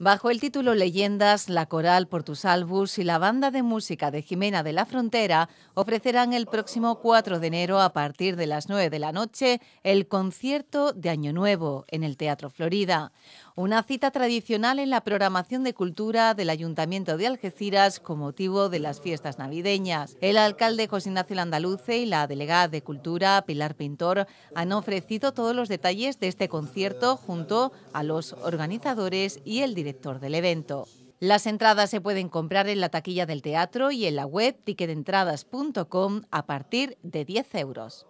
Bajo el título Leyendas, la coral Portus Albus y la banda de música de Jimena de la Frontera ofrecerán el próximo 4 de enero a partir de las 9 de la noche el concierto de Año Nuevo en el Teatro Florida. Una cita tradicional en la programación de cultura del Ayuntamiento de Algeciras con motivo de las fiestas navideñas. El alcalde José Ignacio Landaluce y la delegada de Cultura Pilar Pintor han ofrecido todos los detalles de este concierto junto a los organizadores y el director del evento. Las entradas se pueden comprar en la taquilla del teatro y en la web ticketentradas.com a partir de 10 euros.